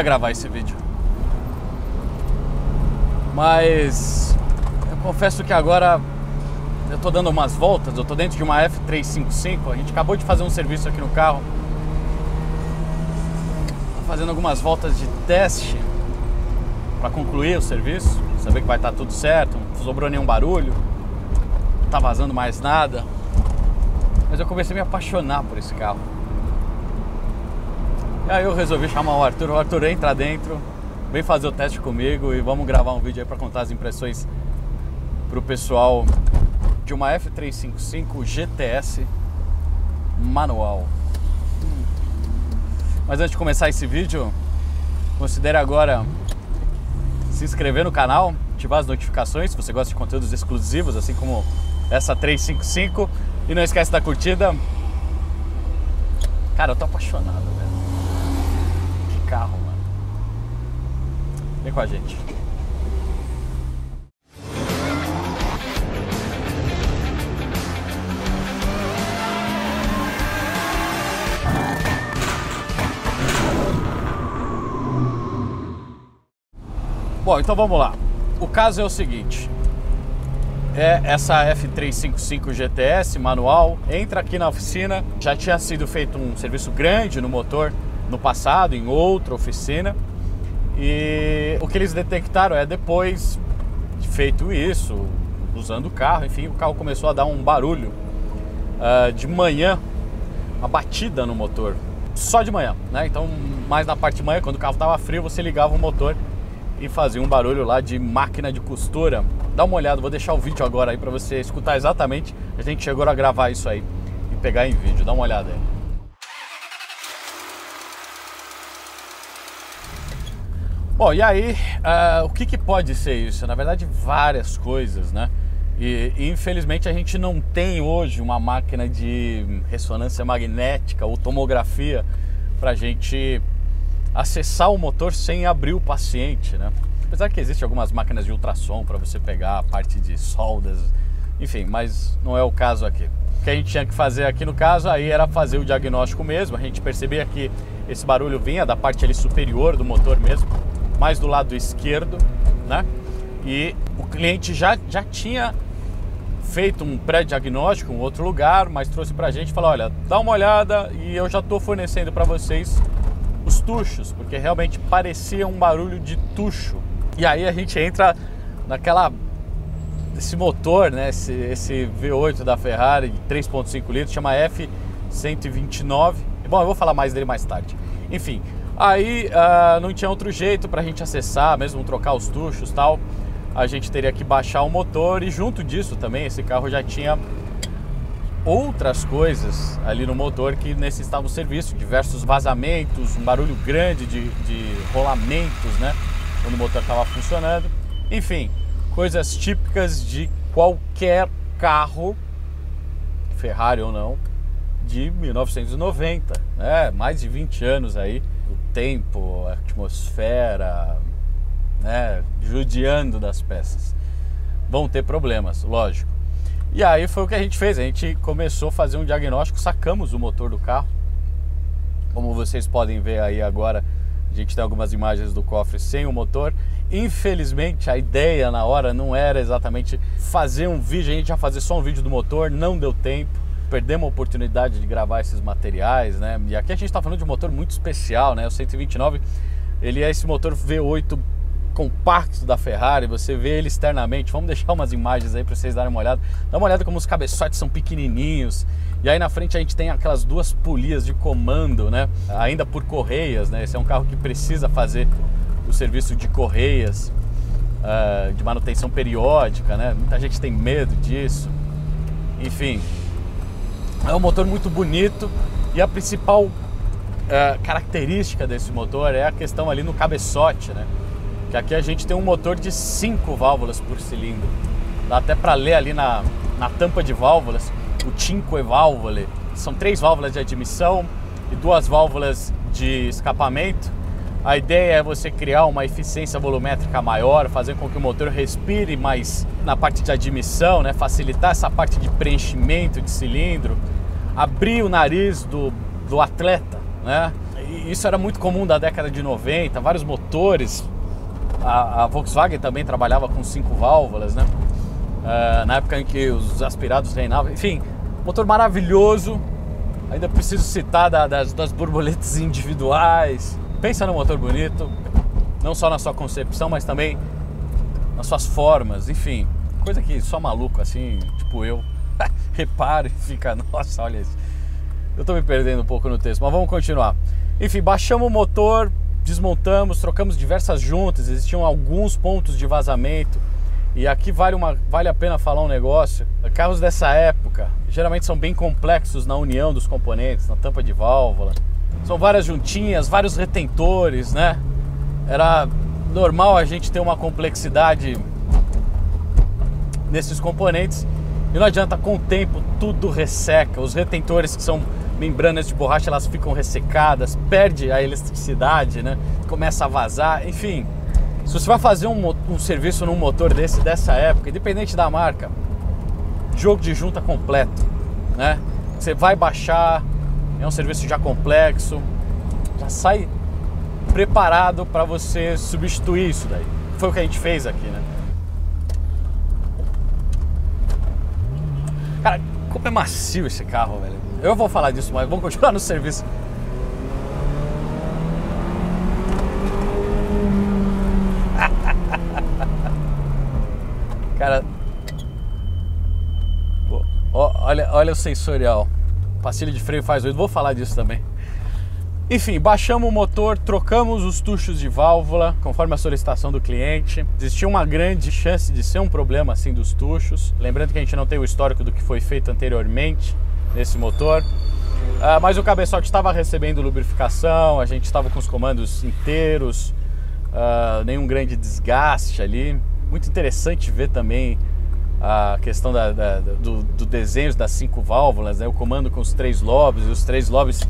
eu não ia gravar esse vídeo. Mas eu confesso que agora eu tô dando umas voltas, eu tô dentro de uma F355, a gente acabou de fazer um serviço aqui no carro. Tô fazendo algumas voltas de teste para concluir o serviço, saber que vai estar tudo certo, não sobrou nenhum barulho, não tá vazando mais nada. Mas eu comecei a me apaixonar por esse carro. E aí eu resolvi chamar o Arthur, o Arthur entra dentro, vem fazer o teste comigo e vamos gravar um vídeo aí para contar as impressões pro pessoal de uma F355 GTS manual. Mas antes de começar esse vídeo, considere agora se inscrever no canal, ativar as notificações se você gosta de conteúdos exclusivos, assim como essa 355. E não esquece da curtida. Cara, eu tô apaixonado, velho. Carro, mano. Vem com a gente. Bom, então vamos lá. O caso é o seguinte: é essa F355 GTS manual entra aqui na oficina. Já tinha sido feito um serviço grande no motor no passado, em outra oficina. E o que eles detectaram é depois de feito isso, usando o carro, enfim, o carro começou a dar um barulho uh, de manhã, uma batida no motor, só de manhã, né? Então, mais na parte de manhã, quando o carro estava frio, você ligava o motor e fazia um barulho lá de máquina de costura. Dá uma olhada, vou deixar o vídeo agora aí para você escutar exatamente. A gente chegou a gravar isso aí e pegar em vídeo. Dá uma olhada aí. Bom, e aí, uh, o que, que pode ser isso? Na verdade, várias coisas, né? E, infelizmente a gente não tem hoje uma máquina de ressonância magnética ou tomografia para a gente acessar o motor sem abrir o paciente, né? Apesar que existem algumas máquinas de ultrassom para você pegar a parte de soldas, enfim, mas não é o caso aqui. O que a gente tinha que fazer aqui no caso aí era fazer o diagnóstico mesmo. A gente percebia que esse barulho vinha da parte ali superior do motor mesmo, mais do lado esquerdo, né? E o cliente já, já tinha feito um pré-diagnóstico em outro lugar, mas trouxe para a gente e falou: olha, dá uma olhada e eu já estou fornecendo para vocês os tuchos, porque realmente parecia um barulho de tucho. E aí a gente entra naquela esse motor, né, esse, esse V8 da Ferrari de 3.5 litros, chama F129. Bom, eu vou falar mais dele mais tarde. Enfim, aí uh, não tinha outro jeito para a gente acessar, mesmo trocar os tuchos tal. A gente teria que baixar o motor e junto disso também esse carro já tinha outras coisas ali no motor que necessitavam serviço, diversos vazamentos, um barulho grande de, de rolamentos, né? Quando o motor estava funcionando. Enfim, coisas típicas de qualquer carro, Ferrari ou não, de 1990, né? Mais de 20 anos aí, o tempo, a atmosfera, né? Judiando das peças. Vão ter problemas, lógico. E aí foi o que a gente fez, a gente começou a fazer um diagnóstico, sacamos o motor do carro. Como vocês podem ver aí agora, a gente tem algumas imagens do cofre sem o motor. Infelizmente, a ideia na hora não era exatamente fazer um vídeo, a gente ia fazer só um vídeo do motor, não deu tempo. Perdemos a oportunidade de gravar esses materiais, né? E aqui a gente está falando de um motor muito especial, né? O 129, ele é esse motor V8 compacto da Ferrari, você vê ele externamente. Vamos deixar umas imagens aí para vocês darem uma olhada. Dá uma olhada como os cabeçotes são pequenininhos. E aí na frente a gente tem aquelas duas polias de comando, né? Ainda por correias, né? Esse é um carro que precisa fazer o serviço de correias, uh, de manutenção periódica, né? Muita gente tem medo disso. Enfim, é um motor muito bonito e a principal uh, característica desse motor é a questão ali no cabeçote, né? que aqui a gente tem um motor de 5 válvulas por cilindro. Dá até para ler ali na, na tampa de válvulas, o 5 válvule. São três válvulas de admissão e duas válvulas de escapamento. A ideia é você criar uma eficiência volumétrica maior, fazer com que o motor respire mais na parte de admissão, né? facilitar essa parte de preenchimento de cilindro, abrir o nariz do, do atleta, né? isso era muito comum da década de 90, vários motores. A, a Volkswagen também trabalhava com cinco válvulas, né? Uh, na época em que os aspirados reinavam. Enfim, motor maravilhoso. Ainda preciso citar da, das, das borboletas individuais. Pensa no motor bonito, não só na sua concepção, mas também nas suas formas. Enfim, coisa que só maluco assim, tipo eu, repara e fica, nossa, olha isso. Eu tô me perdendo um pouco no texto, mas vamos continuar. Enfim, baixamos o motor, desmontamos, trocamos diversas juntas, existiam alguns pontos de vazamento. E aqui vale, uma, vale a pena falar um negócio. Carros dessa época geralmente são bem complexos na união dos componentes, na tampa de válvula. São várias juntinhas, vários retentores, né? Era normal a gente ter uma complexidade nesses componentes e não adianta, com o tempo tudo resseca. Os retentores que são membranas de borracha, elas ficam ressecadas, perde a elasticidade, né? Começa a vazar, enfim. Se você vai fazer um, um serviço num motor desse dessa época, independente da marca, jogo de junta completo, né? Você vai baixar, é um serviço já complexo, já sai preparado para você substituir isso daí. Foi o que a gente fez aqui, né? Cara, como é macio esse carro, velho. Eu vou falar disso, mas vamos continuar no serviço. Cara, olha, olha o sensorial. Pastilha de freio faz oito. Vou falar disso também. Enfim, baixamos o motor, trocamos os tuchos de válvula conforme a solicitação do cliente. Existia uma grande chance de ser um problema assim dos tuchos. Lembrando que a gente não tem o histórico do que foi feito anteriormente nesse motor. Uh, mas o cabeçote estava recebendo lubrificação, a gente estava com os comandos inteiros, uh, nenhum grande desgaste ali. Muito interessante ver também a questão da, da, do, do desenho das cinco válvulas, né? o comando com os três lobes, os três lobes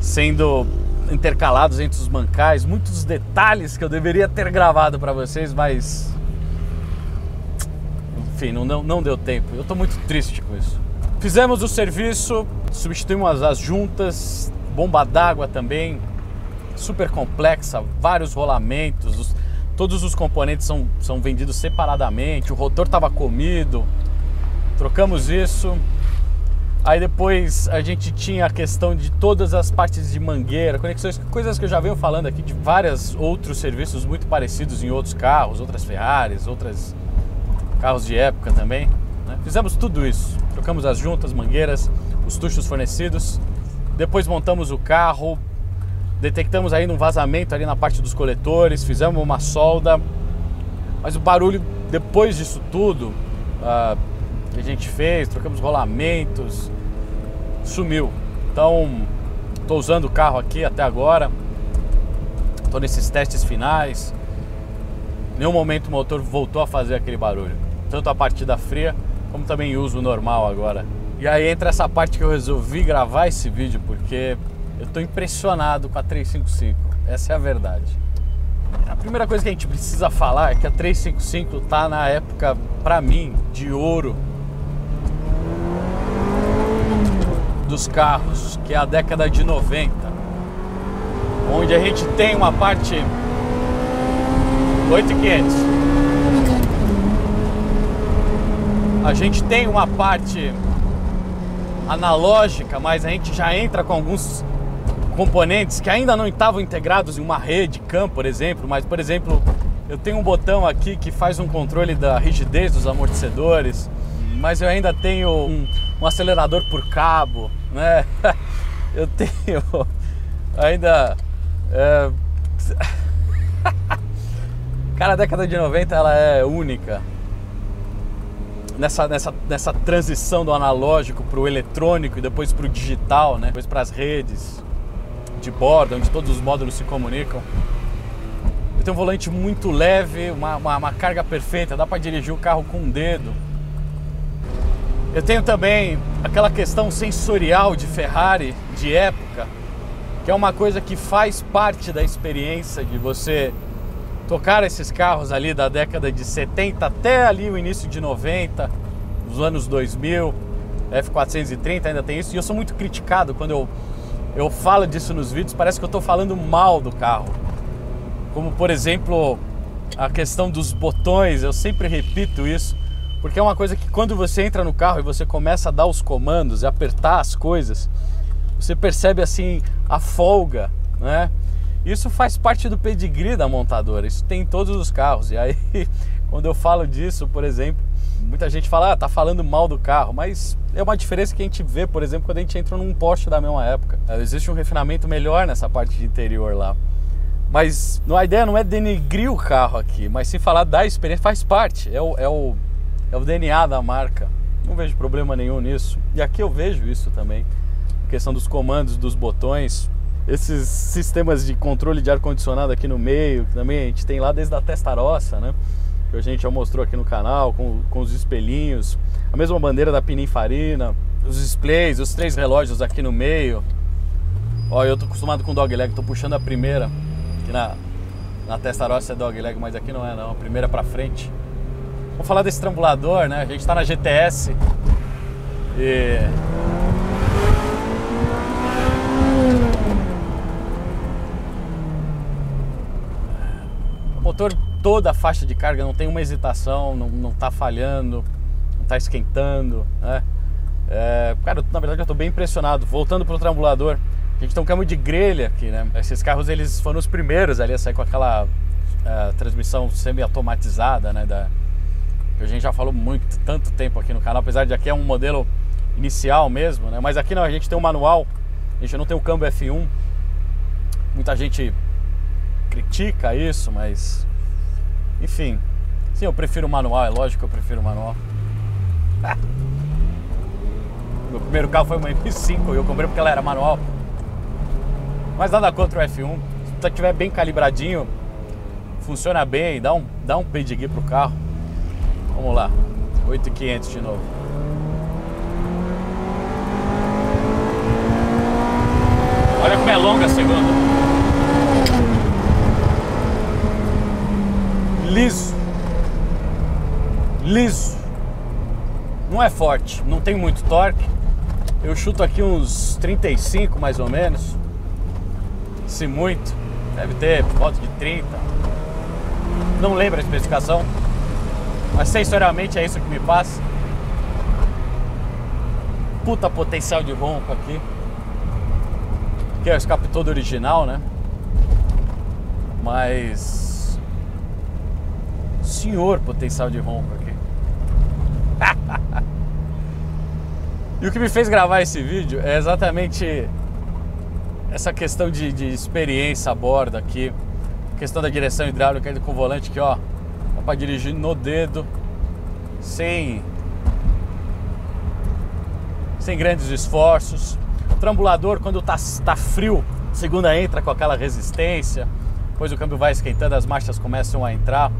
sendo intercalados entre os mancais, muitos detalhes que eu deveria ter gravado para vocês, mas enfim, não, não, não deu tempo. Eu estou muito triste com isso. Fizemos o serviço, substituímos as juntas, bomba d'água também, super complexa, vários rolamentos, os, todos os componentes são, são vendidos separadamente, o rotor estava comido, trocamos isso, Aí depois a gente tinha a questão de todas as partes de mangueira, conexões, coisas que eu já venho falando aqui de vários outros serviços muito parecidos em outros carros, outras Ferraris, outros carros de época também. Né? Fizemos tudo isso. Trocamos as juntas, mangueiras, os tuchos fornecidos. Depois montamos o carro, detectamos ainda um vazamento ali na parte dos coletores, fizemos uma solda. Mas o barulho, depois disso tudo, uh, que a gente fez, trocamos rolamentos, sumiu. Então, estou usando o carro aqui até agora, estou nesses testes finais. Em nenhum momento o motor voltou a fazer aquele barulho, tanto a partida fria como também uso normal agora. E aí entra essa parte que eu resolvi gravar esse vídeo porque eu estou impressionado com a 355. Essa é a verdade. A primeira coisa que a gente precisa falar é que a 355 está na época, para mim, de ouro dos carros, que é a década de 90, onde a gente tem uma parte 8500. A gente tem uma parte analógica, mas a gente já entra com alguns componentes que ainda não estavam integrados em uma rede CAM, por exemplo, mas por exemplo, eu tenho um botão aqui que faz um controle da rigidez dos amortecedores, mas eu ainda tenho um, um acelerador por cabo, né? Eu tenho ainda. É... Cara, a década de 90 ela é única. Nessa, nessa, nessa transição do analógico para o eletrônico e depois para o digital, né? depois para as redes de bordo, onde todos os módulos se comunicam. Eu tenho um volante muito leve, uma, uma, uma carga perfeita, dá para dirigir o carro com um dedo. Eu tenho também aquela questão sensorial de Ferrari de época, que é uma coisa que faz parte da experiência de você tocar esses carros ali da década de 70 até ali o início de 90, os anos 2000, F430 ainda tem isso, e eu sou muito criticado quando eu eu falo disso nos vídeos, parece que eu estou falando mal do carro. Como por exemplo, a questão dos botões, eu sempre repito isso, porque é uma coisa que quando você entra no carro e você começa a dar os comandos e apertar as coisas, você percebe assim a folga, né? Isso faz parte do pedigree da montadora, isso tem em todos os carros. E aí, quando eu falo disso, por exemplo, muita gente fala, ah, tá falando mal do carro, mas é uma diferença que a gente vê, por exemplo, quando a gente entra num Porsche da mesma época. Existe um refinamento melhor nessa parte de interior lá. Mas a ideia não é denegrir o carro aqui, mas sim falar da experiência, faz parte, é o, é o, é o DNA da marca. Não vejo problema nenhum nisso. E aqui eu vejo isso também. A questão dos comandos, dos botões, esses sistemas de controle de ar-condicionado aqui no meio, que também a gente tem lá desde a testarossa, né? Que a gente já mostrou aqui no canal, com, com os espelhinhos, a mesma bandeira da Pininfarina, os displays, os três relógios aqui no meio. Ó, eu tô acostumado com dogleg, tô puxando a primeira, aqui na, na testarossa é dogleg, mas aqui não é não, a primeira pra frente. Vamos falar desse trambulador, né? A gente tá na GTS e motor toda a faixa de carga, não tem uma hesitação, não, não tá falhando, não tá esquentando, né? É, cara, na verdade eu tô bem impressionado. Voltando pro trambulador, a gente tem um câmbio de grelha aqui, né? Esses carros eles foram os primeiros ali a sair com aquela é, transmissão semi-automatizada, né? Da, que a gente já falou muito, tanto tempo aqui no canal, apesar de aqui é um modelo inicial mesmo, né? Mas aqui não, a gente tem um manual, a gente não tem o câmbio F1. Muita gente critica isso, mas enfim. Sim, eu prefiro o manual, é lógico que eu prefiro o manual. Meu primeiro carro foi uma M5 e eu comprei porque ela era manual. Mas nada contra o F1. Se estiver bem calibradinho, funciona bem, dá um, dá um pedigree pro carro. Vamos lá, 8,500 de novo. Olha como é longa a segunda. Liso. Liso. Não é forte, não tem muito torque. Eu chuto aqui uns 35 mais ou menos. Se muito, deve ter volta de 30. Não lembro a especificação. Mas sensorialmente é isso que me passa. Puta potencial de ronco aqui. Que é o escape todo original, né? Mas senhor potencial de ronco aqui. e o que me fez gravar esse vídeo é exatamente essa questão de, de experiência a bordo aqui. Questão da direção hidráulica com o volante aqui, ó. Dá pra dirigir no dedo, sem, sem grandes esforços. O trambulador, quando tá, tá frio, segunda entra com aquela resistência. Depois o câmbio vai esquentando, as marchas começam a entrar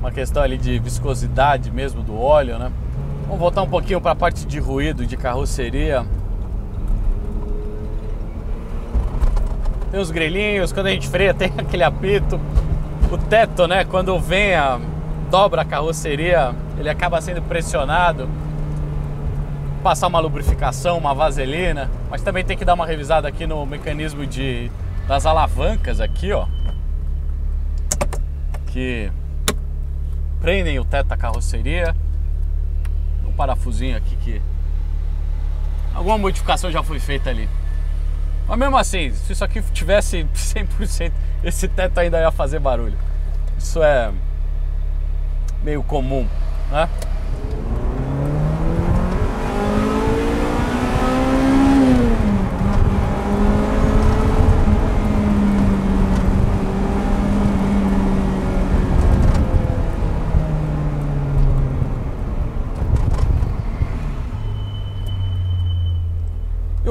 uma questão ali de viscosidade mesmo do óleo, né? Vamos voltar um pouquinho para a parte de ruído de carroceria. Tem os grelhinhos, quando a gente freia tem aquele apito. O teto, né, quando vem a dobra a carroceria, ele acaba sendo pressionado. Passar uma lubrificação, uma vaselina, mas também tem que dar uma revisada aqui no mecanismo de das alavancas aqui, ó. Que prendem o teto da carroceria. Um parafusinho aqui que alguma modificação já foi feita ali. Mas mesmo assim, se isso aqui tivesse 100%, esse teto ainda ia fazer barulho. Isso é meio comum, né?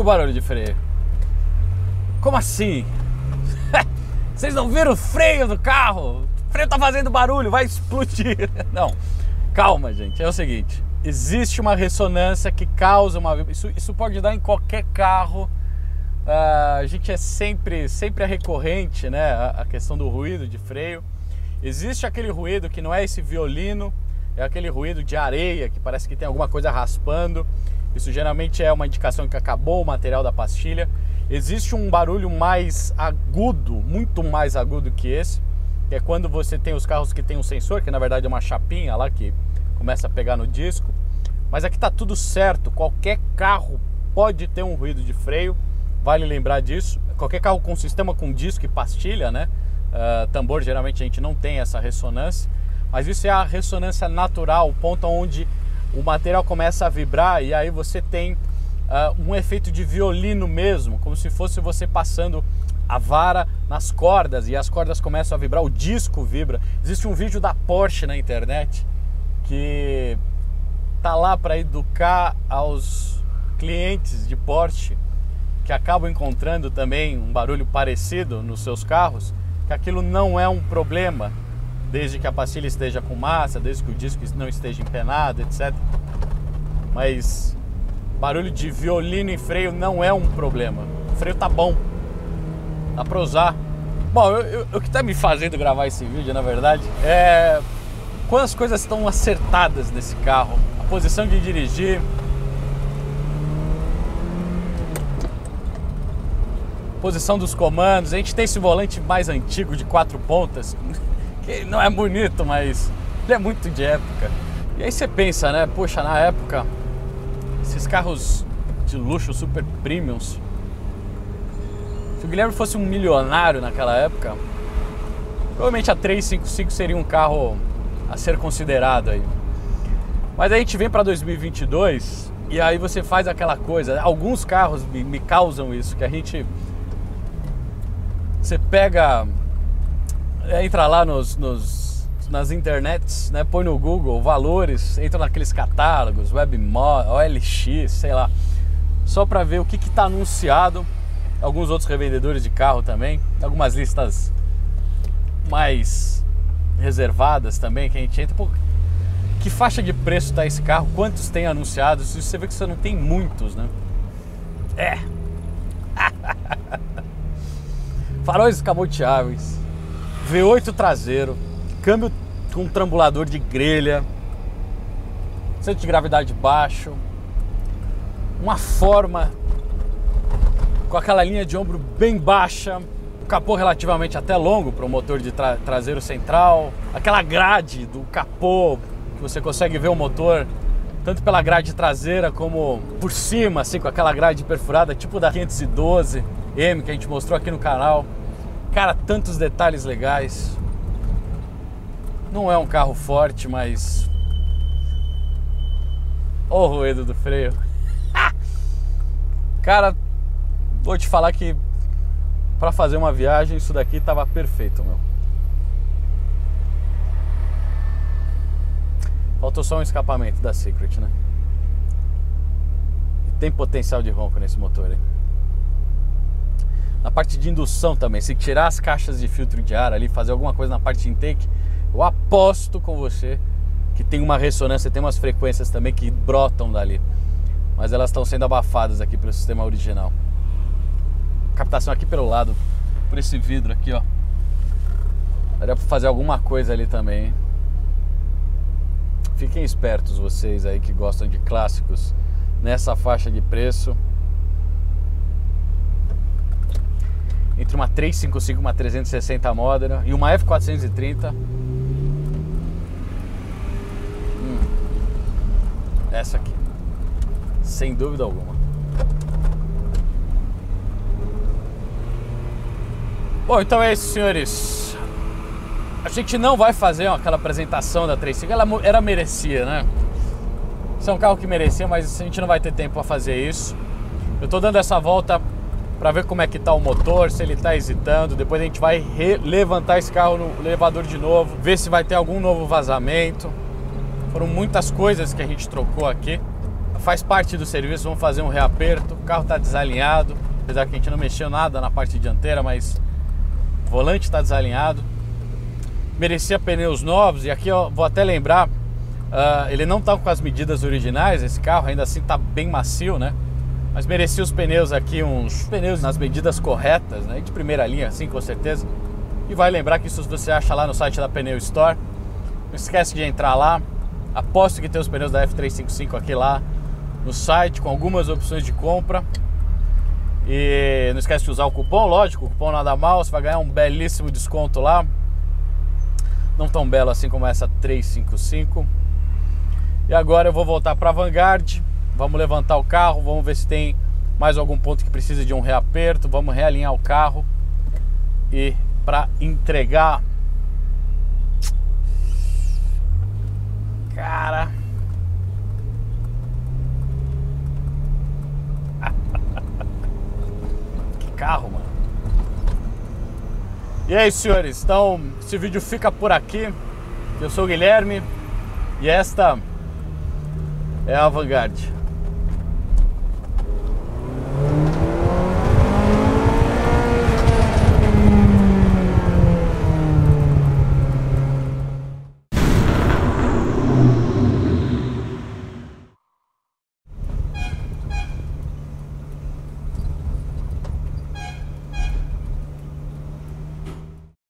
Barulho de freio. Como assim? Vocês não viram o freio do carro? O freio tá fazendo barulho, vai explodir. Não, calma, gente. É o seguinte: existe uma ressonância que causa uma. Isso, isso pode dar em qualquer carro. Uh, a gente é sempre, sempre é recorrente, né? A, a questão do ruído de freio. Existe aquele ruído que não é esse violino, é aquele ruído de areia que parece que tem alguma coisa raspando. Isso geralmente é uma indicação que acabou o material da pastilha. Existe um barulho mais agudo, muito mais agudo que esse, que é quando você tem os carros que tem um sensor, que na verdade é uma chapinha lá que começa a pegar no disco. Mas aqui tá tudo certo, qualquer carro pode ter um ruído de freio, vale lembrar disso. Qualquer carro com sistema com disco e pastilha, né? Uh, tambor geralmente a gente não tem essa ressonância, mas isso é a ressonância natural, o ponto onde o material começa a vibrar e aí você tem uh, um efeito de violino mesmo, como se fosse você passando a vara nas cordas e as cordas começam a vibrar, o disco vibra. Existe um vídeo da Porsche na internet que tá lá para educar aos clientes de Porsche que acabam encontrando também um barulho parecido nos seus carros, que aquilo não é um problema, desde que a pastilha esteja com massa, desde que o disco não esteja empenado, etc. Mas Barulho de violino e freio não é um problema. O freio tá bom. Dá pra usar. Bom, eu, eu, o que tá me fazendo gravar esse vídeo, na verdade, é quando as coisas estão acertadas nesse carro. A posição de dirigir. Posição dos comandos. A gente tem esse volante mais antigo de quatro pontas, que não é bonito, mas ele é muito de época. E aí você pensa, né? Poxa, na época esses carros de luxo super premiums. Se o Guilherme fosse um milionário naquela época, provavelmente a 355 seria um carro a ser considerado aí. Mas aí a gente vem para 2022 e aí você faz aquela coisa. Alguns carros me, me causam isso, que a gente você pega, entra lá nos, nos nas internets, né? Põe no Google valores, entra naqueles catálogos, WebMod, OLX, sei lá, só para ver o que está anunciado. Alguns outros revendedores de carro também, algumas listas mais reservadas também que a gente entra. Pô, que faixa de preço está esse carro? Quantos tem anunciados? Você vê que você não tem muitos, né? É. Faróis escamoteáveis, V8 traseiro, câmbio com trambulador de grelha, centro de gravidade baixo, uma forma com aquela linha de ombro bem baixa, o capô relativamente até longo para o motor de tra traseiro central, aquela grade do capô que você consegue ver o motor tanto pela grade traseira como por cima, assim, com aquela grade perfurada, tipo da 512M que a gente mostrou aqui no canal. Cara, tantos detalhes legais. Não é um carro forte, mas. Ô oh, ruído do freio. Cara, vou te falar que para fazer uma viagem isso daqui tava perfeito, meu. Faltou só um escapamento da Secret, né? E tem potencial de ronco nesse motor aí. Na parte de indução também, se tirar as caixas de filtro de ar ali, fazer alguma coisa na parte de intake, eu aposto com você que tem uma ressonância, tem umas frequências também que brotam dali. Mas elas estão sendo abafadas aqui pelo sistema original. Captação aqui pelo lado, por esse vidro aqui, ó. Daria pra fazer alguma coisa ali também. Hein? Fiquem espertos vocês aí que gostam de clássicos nessa faixa de preço. Entre uma 355 e uma 360 Modena e uma F430 Essa aqui. Sem dúvida alguma. Bom, então é isso, senhores. A gente não vai fazer aquela apresentação da 35. Ela era merecia, né? Isso é um carro que merecia, mas a gente não vai ter tempo para fazer isso. Eu tô dando essa volta para ver como é que tá o motor, se ele tá hesitando. Depois a gente vai levantar esse carro no elevador de novo, ver se vai ter algum novo vazamento. Foram muitas coisas que a gente trocou aqui. Faz parte do serviço, vamos fazer um reaperto. O carro está desalinhado, apesar que a gente não mexeu nada na parte dianteira, mas o volante está desalinhado. Merecia pneus novos e aqui eu vou até lembrar, uh, ele não está com as medidas originais, esse carro ainda assim está bem macio, né? Mas merecia os pneus aqui, uns pneus nas medidas corretas, né? De primeira linha, assim, com certeza. E vai lembrar que isso você acha lá no site da Pneu Store. Não esquece de entrar lá, Aposto que tem os pneus da F355 aqui lá no site com algumas opções de compra. E não esquece de usar o cupom, lógico, o cupom nada mal, você vai ganhar um belíssimo desconto lá. Não tão belo assim como essa 355. E agora eu vou voltar para a Vanguard. Vamos levantar o carro, vamos ver se tem mais algum ponto que precisa de um reaperto. Vamos realinhar o carro e para entregar. Cara. que carro, mano. E aí, senhores, então esse vídeo fica por aqui. Eu sou o Guilherme e esta é a Vanguard.